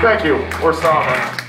Thank you. We're sovereign.